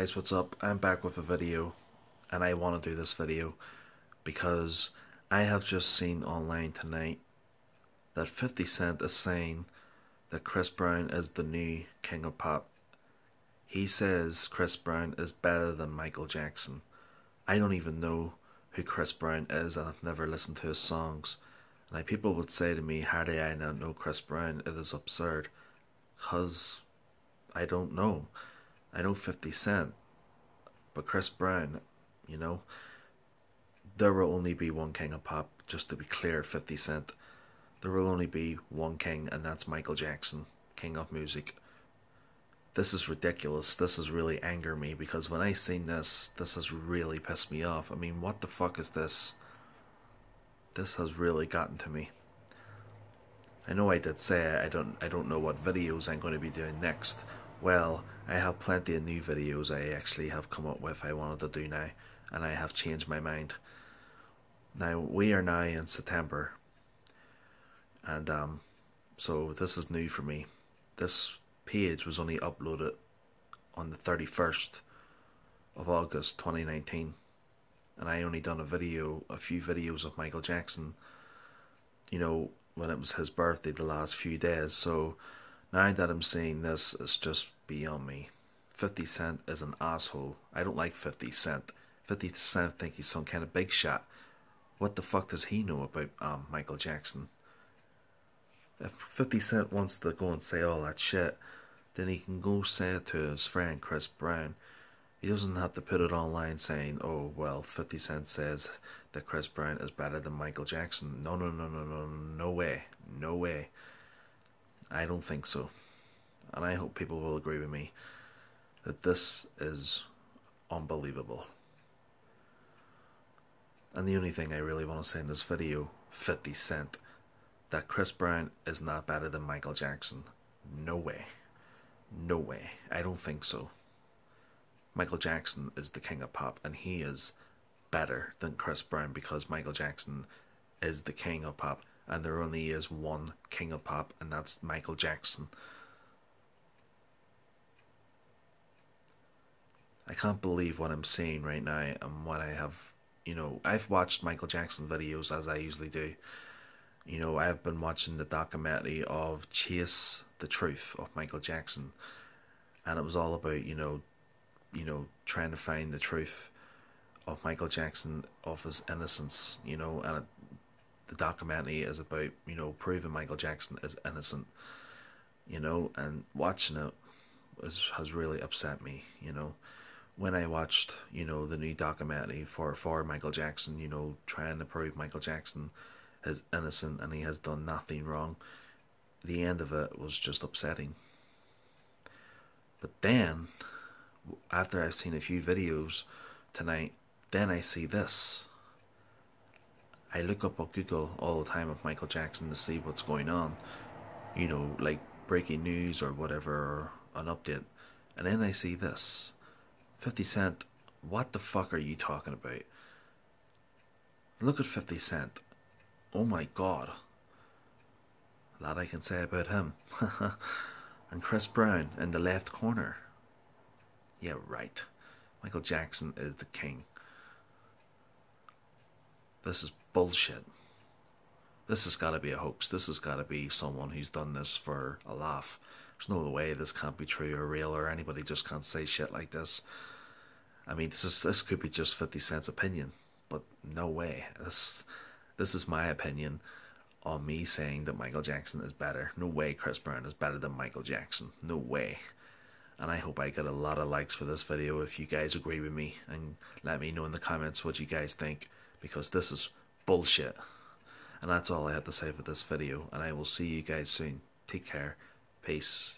Guys, what's up? I'm back with a video and I want to do this video because I have just seen online tonight that 50 Cent is saying that Chris Brown is the new king of pop. He says Chris Brown is better than Michael Jackson. I don't even know who Chris Brown is and I've never listened to his songs. And like, people would say to me, How do I not know Chris Brown? It is absurd. Because I don't know. I know 50 Cent, but Chris Brown, you know, there will only be one king of pop, just to be clear, 50 Cent. There will only be one king, and that's Michael Jackson, king of music. This is ridiculous. This has really angered me because when I seen this, this has really pissed me off. I mean, what the fuck is this? This has really gotten to me. I know I did say I don't I don't know what videos I'm going to be doing next, well, I have plenty of new videos I actually have come up with I wanted to do now, and I have changed my mind. Now, we are now in September, and um, so this is new for me. This page was only uploaded on the 31st of August 2019 and I only done a video a few videos of Michael Jackson you know when it was his birthday the last few days so now that I'm saying this, it's just beyond me. 50 Cent is an asshole. I don't like 50 Cent. 50 Cent think he's some kind of big shot. What the fuck does he know about um, Michael Jackson? If 50 Cent wants to go and say all that shit, then he can go say it to his friend Chris Brown. He doesn't have to put it online saying, oh, well, 50 Cent says that Chris Brown is better than Michael Jackson. No, no, no, no, no, no way. No way. I don't think so. And I hope people will agree with me that this is unbelievable. And the only thing I really want to say in this video 50 Cent that Chris Brown is not better than Michael Jackson. No way. No way. I don't think so. Michael Jackson is the king of pop, and he is better than Chris Brown because Michael Jackson is the king of pop and there only is one king of pop, and that's Michael Jackson. I can't believe what I'm seeing right now and what I have. You know, I've watched Michael Jackson videos as I usually do. You know, I've been watching the documentary of Chase the Truth of Michael Jackson, and it was all about you know, you know, trying to find the truth of Michael Jackson of his innocence. You know, and it the documentary is about you know proving Michael Jackson is innocent, you know, and watching it was, has really upset me, you know. When I watched, you know, the new documentary for for Michael Jackson, you know, trying to prove Michael Jackson is innocent and he has done nothing wrong, the end of it was just upsetting. But then, after I've seen a few videos tonight, then I see this I look up on Google all the time of Michael Jackson to see what's going on, you know, like breaking news or whatever, or an update. And then I see this 50 Cent, what the fuck are you talking about? Look at 50 Cent. Oh my god. That I can say about him. and Chris Brown in the left corner. Yeah, right. Michael Jackson is the king. This is bullshit. This has got to be a hoax. This has got to be someone who's done this for a laugh. There's no way this can't be true or real, or anybody just can't say shit like this. I mean, this is this could be just Fifty Cent's opinion, but no way. This this is my opinion on me saying that Michael Jackson is better. No way Chris Brown is better than Michael Jackson. No way. And I hope I get a lot of likes for this video if you guys agree with me and let me know in the comments what you guys think because this is bullshit. And that's all I had to say for this video, and I will see you guys soon. Take care. Peace.